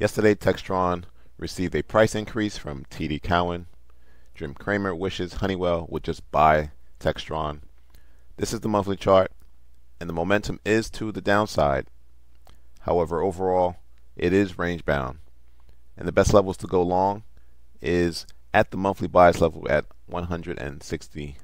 Yesterday, Textron received a price increase from TD Cowen. Jim Cramer wishes Honeywell would just buy Textron. This is the monthly chart, and the momentum is to the downside. However, overall, it is range bound. And the best levels to go long is at the monthly bias level at $160.